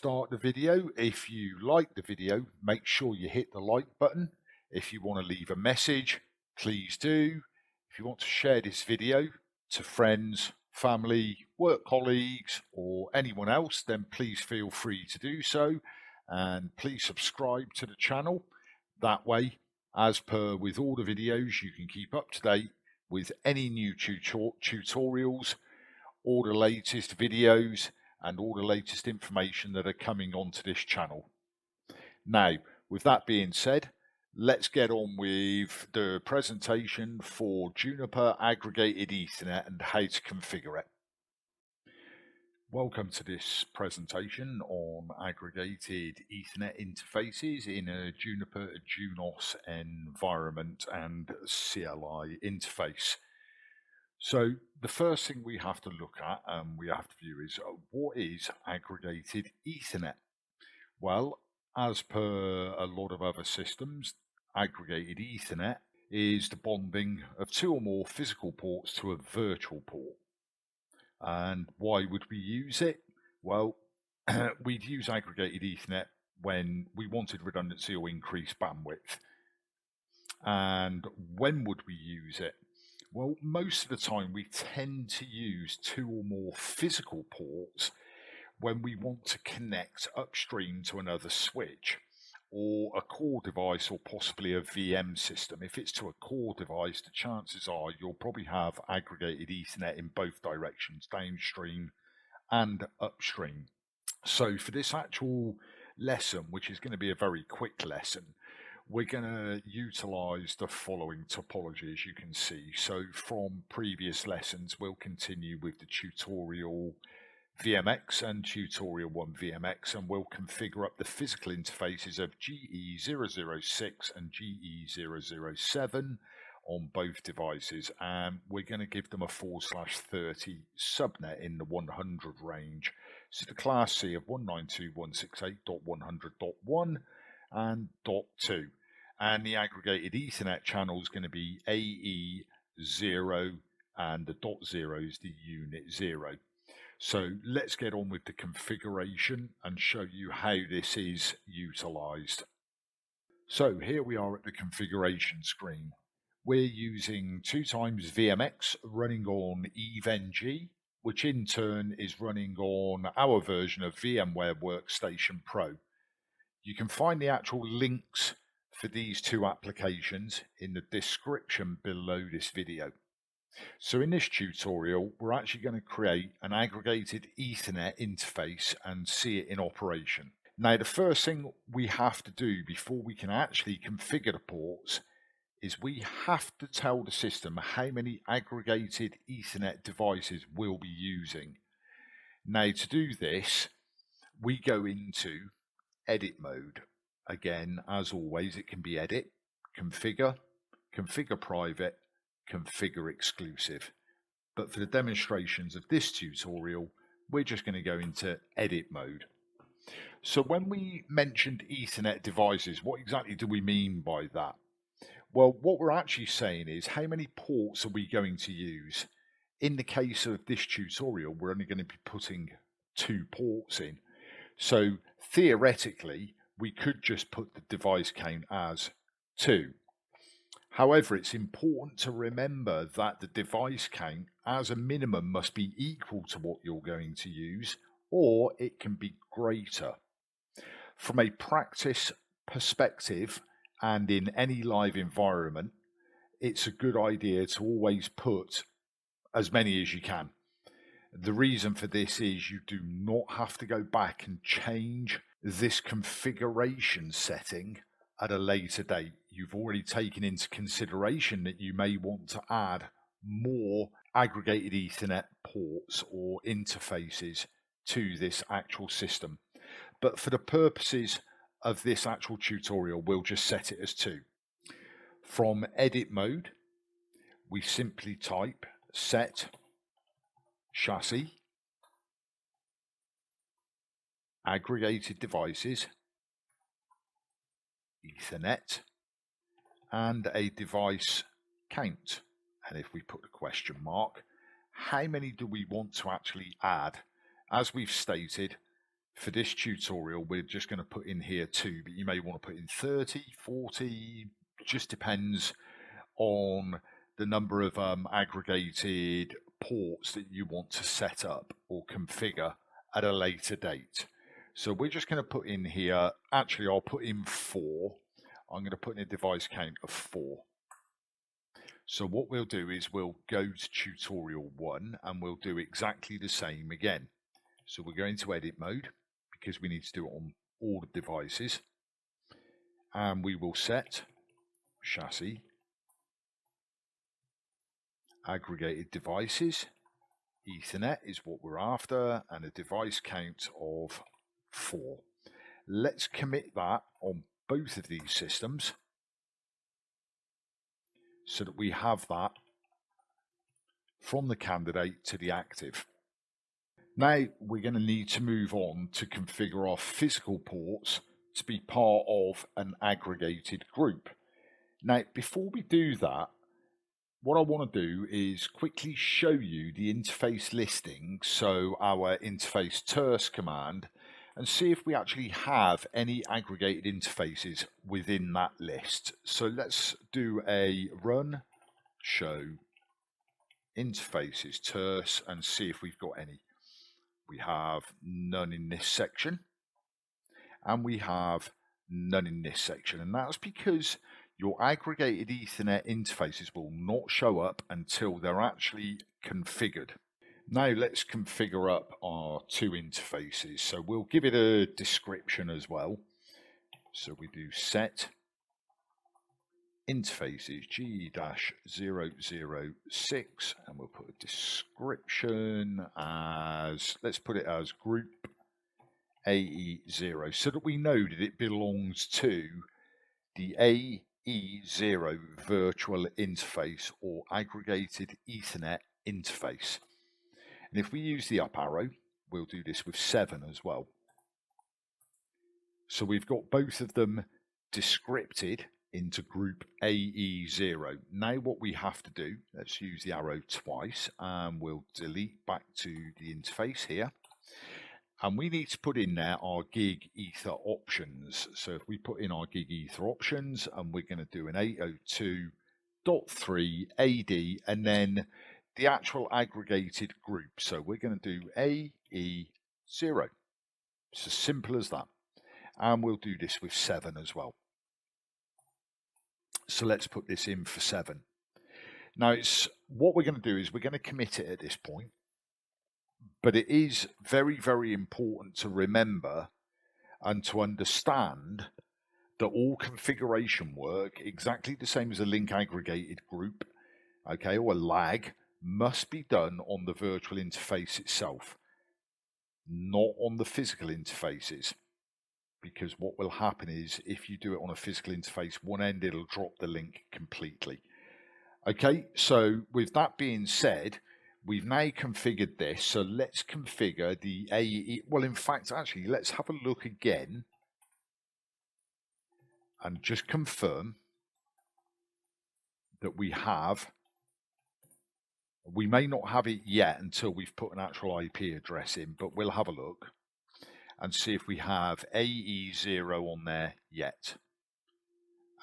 start the video, if you like the video, make sure you hit the like button. If you want to leave a message, please do. If you want to share this video to friends, family, work colleagues, or anyone else, then please feel free to do so. And please subscribe to the channel. That way, as per with all the videos, you can keep up to date with any new tutorials, all the latest videos, and all the latest information that are coming onto this channel. Now, with that being said, let's get on with the presentation for Juniper Aggregated Ethernet and how to configure it. Welcome to this presentation on aggregated Ethernet interfaces in a Juniper Junos environment and CLI interface. So the first thing we have to look at and we have to view is uh, what is aggregated Ethernet? Well, as per a lot of other systems, aggregated Ethernet is the bonding of two or more physical ports to a virtual port. And why would we use it? Well, we'd use aggregated Ethernet when we wanted redundancy or increased bandwidth. And when would we use it? Well, most of the time we tend to use two or more physical ports when we want to connect upstream to another switch or a core device or possibly a VM system. If it's to a core device, the chances are you'll probably have aggregated Ethernet in both directions, downstream and upstream. So for this actual lesson, which is going to be a very quick lesson, we're going to utilize the following topology as you can see. So from previous lessons, we'll continue with the tutorial VMX and tutorial 1 VMX and we'll configure up the physical interfaces of GE006 and GE007 on both devices and we're going to give them a 4 slash 30 subnet in the 100 range. So the class C of 192.168.100.1 and dot 2 and the aggregated Ethernet channel is going to be AE0 and the dot 0 is the unit 0. So let's get on with the configuration and show you how this is utilized. So here we are at the configuration screen. We're using 2 times VMX running on EVE-NG, which in turn is running on our version of VMware Workstation Pro. You can find the actual links for these two applications in the description below this video. So in this tutorial, we're actually going to create an aggregated Ethernet interface and see it in operation. Now, the first thing we have to do before we can actually configure the ports is we have to tell the system how many aggregated Ethernet devices we'll be using. Now, to do this, we go into edit mode Again, as always, it can be edit, configure, configure private, configure exclusive. But for the demonstrations of this tutorial, we're just going to go into edit mode. So when we mentioned Ethernet devices, what exactly do we mean by that? Well, what we're actually saying is how many ports are we going to use? In the case of this tutorial, we're only going to be putting two ports in. So theoretically, we could just put the device count as 2. However, it's important to remember that the device count as a minimum must be equal to what you're going to use or it can be greater. From a practice perspective and in any live environment, it's a good idea to always put as many as you can. The reason for this is you do not have to go back and change this configuration setting at a later date. You've already taken into consideration that you may want to add more aggregated Ethernet ports or interfaces to this actual system. But for the purposes of this actual tutorial, we'll just set it as two. From edit mode, we simply type set chassis aggregated devices, Ethernet, and a device count. And if we put a question mark, how many do we want to actually add? As we've stated, for this tutorial, we're just going to put in here 2, but you may want to put in 30, 40, just depends on the number of um, aggregated ports that you want to set up or configure at a later date. So we're just going to put in here, actually I'll put in 4. I'm going to put in a device count of 4. So what we'll do is we'll go to tutorial 1 and we'll do exactly the same again. So we're going to edit mode because we need to do it on all the devices. And we will set chassis aggregated devices. Ethernet is what we're after and a device count of 4. Let's commit that on both of these systems so that we have that from the candidate to the active. Now we're going to need to move on to configure our physical ports to be part of an aggregated group. Now before we do that, what I want to do is quickly show you the interface listing, so our interface terse command, and see if we actually have any aggregated interfaces within that list. So let's do a run show interfaces terse and see if we've got any. We have none in this section and we have none in this section and that's because your aggregated Ethernet interfaces will not show up until they're actually configured. Now let's configure up our two interfaces. So we'll give it a description as well. So we do set interfaces G-006 and we'll put a description as, let's put it as group AE0 so that we know that it belongs to the AE0 virtual interface or aggregated Ethernet interface. And if we use the up arrow, we'll do this with 7 as well. So we've got both of them descripted into group AE0. Now what we have to do, let's use the arrow twice and we'll delete back to the interface here. And we need to put in there our gig ether options. So if we put in our gig ether options and we're going to do an 802.3 AD and then the actual aggregated group. So we're going to do AE0. It's as simple as that. And we'll do this with 7 as well. So let's put this in for 7. Now, it's what we're going to do is we're going to commit it at this point. But it is very, very important to remember and to understand that all configuration work, exactly the same as a link aggregated group, okay, or a lag, must be done on the virtual interface itself, not on the physical interfaces. Because what will happen is if you do it on a physical interface, one end it'll drop the link completely. Okay, so with that being said, We've now configured this, so let's configure the AE. Well, in fact, actually, let's have a look again and just confirm that we have. We may not have it yet until we've put an actual IP address in, but we'll have a look and see if we have AE0 on there yet.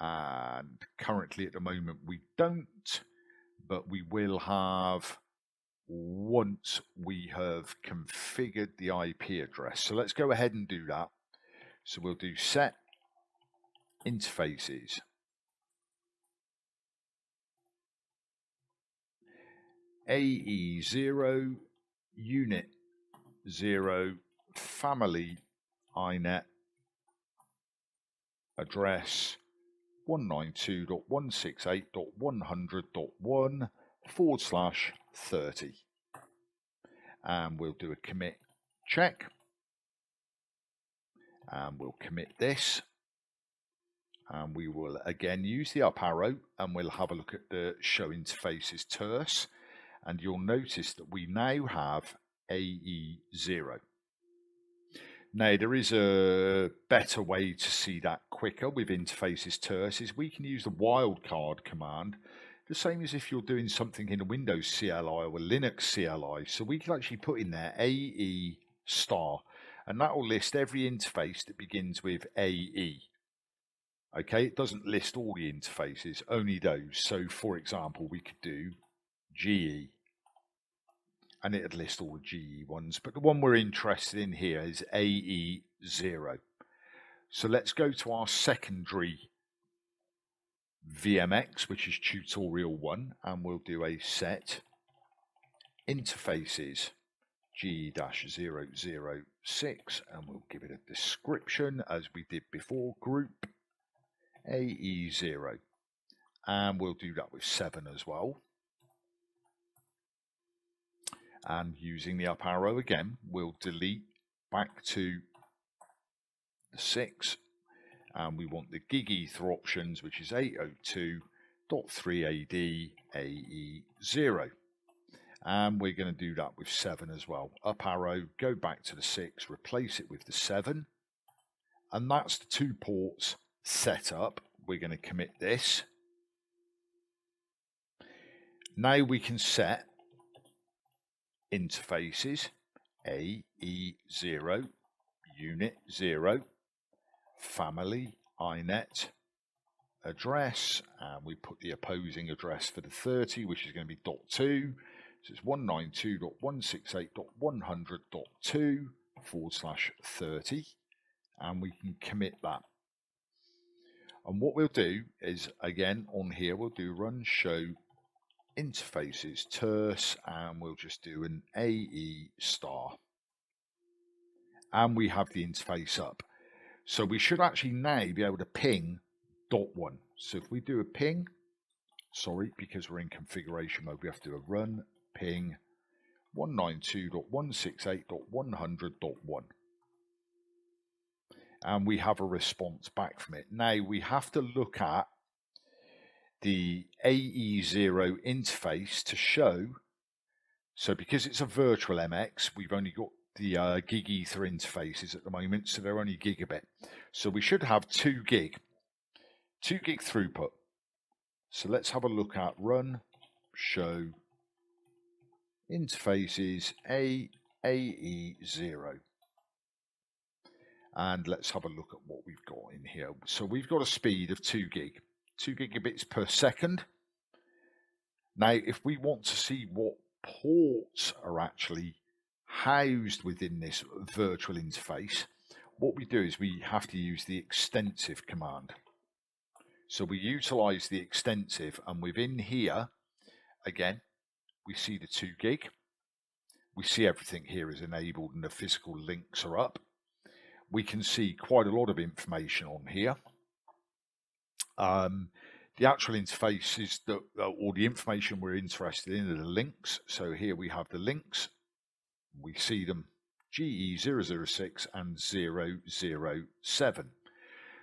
And currently at the moment we don't, but we will have once we have configured the IP address. So let's go ahead and do that. So we'll do set interfaces. AE0 unit 0 family INET address 192.168.100.1 forward slash 30. And we'll do a commit check. And we'll commit this. And we will again use the up arrow and we'll have a look at the show interfaces terse. And you'll notice that we now have AE0. Now, there is a better way to see that quicker with interfaces terse is we can use the wildcard command the same as if you're doing something in a Windows CLI or a Linux CLI. So we can actually put in there AE star and that will list every interface that begins with AE. Okay, it doesn't list all the interfaces, only those. So, for example, we could do GE, and it'd list all the GE ones, but the one we're interested in here is AE0. So let's go to our secondary VMX, which is tutorial one, and we'll do a set interfaces G-006, and we'll give it a description as we did before, group AE0. And we'll do that with 7 as well. And using the up arrow again, we'll delete back to the 6 and we want the gig ether options which is 802.3AD AE0 and we're going to do that with 7 as well. Up arrow go back to the 6 replace it with the 7 and that's the two ports set up. We're going to commit this. Now we can set interfaces AE0 unit 0 family inet address and we put the opposing address for the 30 which is going to be dot 2 so it's 192.168.100.2 forward slash 30 and we can commit that. And what we'll do is again on here we'll do run show interfaces terse and we'll just do an AE star and we have the interface up so we should actually now be able to ping dot one. So if we do a ping, sorry, because we're in configuration mode, we have to do a run ping 192.168.100.1. And we have a response back from it. Now we have to look at the AE0 interface to show. So because it's a virtual MX, we've only got the uh, gig ether interfaces at the moment, so they're only gigabit. So we should have 2 gig, 2 gig throughput. So let's have a look at run, show, interfaces A, AE0. And let's have a look at what we've got in here. So we've got a speed of 2 gig, 2 gigabits per second. Now, if we want to see what ports are actually housed within this virtual interface, what we do is we have to use the extensive command. So we utilize the extensive and within here, again, we see the 2 gig. We see everything here is enabled and the physical links are up. We can see quite a lot of information on here. Um, the actual interface is the, or the information we're interested in are the links. So here we have the links we see them GE006 and 007.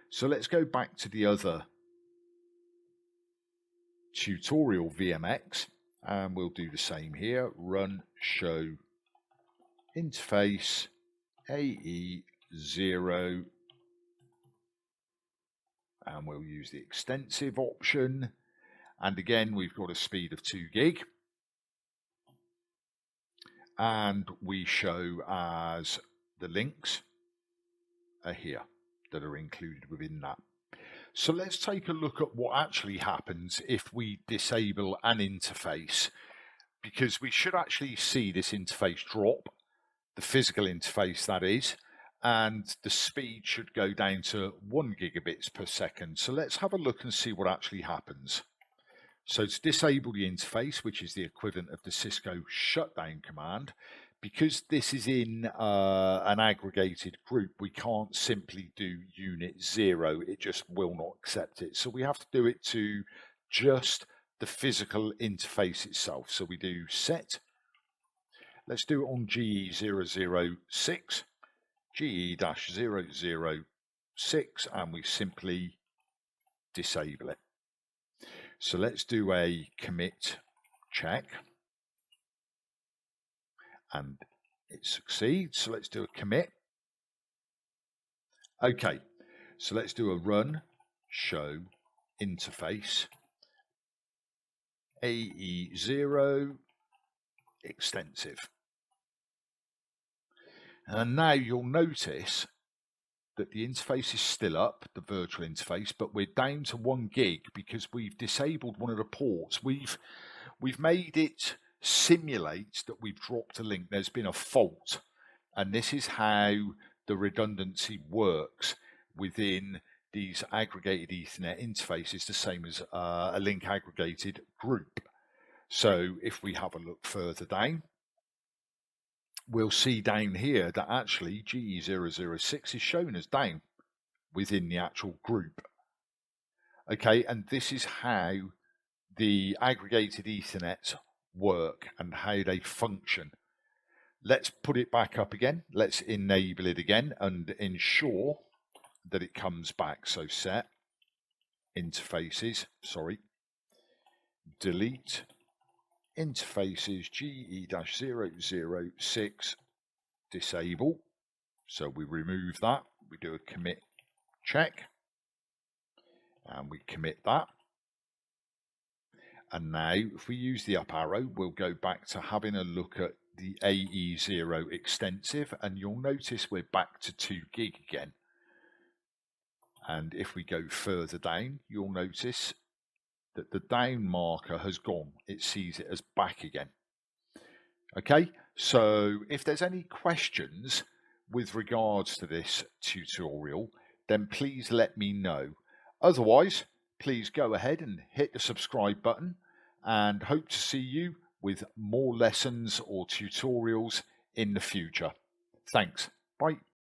So let's go back to the other tutorial VMX and we'll do the same here. Run show interface AE0 and we'll use the extensive option. And again, we've got a speed of 2 gig and we show as the links are here that are included within that. So let's take a look at what actually happens if we disable an interface because we should actually see this interface drop, the physical interface that is, and the speed should go down to one gigabits per second. So let's have a look and see what actually happens. So to disable the interface, which is the equivalent of the Cisco shutdown command, because this is in uh, an aggregated group, we can't simply do unit zero. It just will not accept it. So we have to do it to just the physical interface itself. So we do set. Let's do it on GE006, GE-006, and we simply disable it. So let's do a commit check. And it succeeds. So let's do a commit. Okay, so let's do a run show interface AE0 extensive. And now you'll notice that the interface is still up, the virtual interface, but we're down to one gig because we've disabled one of the ports. We've we've made it simulate that we've dropped a link. There's been a fault, and this is how the redundancy works within these aggregated Ethernet interfaces, the same as uh, a link aggregated group. So if we have a look further down, we'll see down here that actually GE006 is shown as down within the actual group. Okay, and this is how the aggregated Ethernets work and how they function. Let's put it back up again. Let's enable it again and ensure that it comes back. So set interfaces, sorry, delete interfaces GE-006 disable. So we remove that. We do a commit check and we commit that. And now if we use the up arrow, we'll go back to having a look at the AE0 extensive and you'll notice we're back to 2 gig again. And if we go further down, you'll notice that the down marker has gone. It sees it as back again. Okay, so if there's any questions with regards to this tutorial, then please let me know. Otherwise, please go ahead and hit the subscribe button and hope to see you with more lessons or tutorials in the future. Thanks. Bye.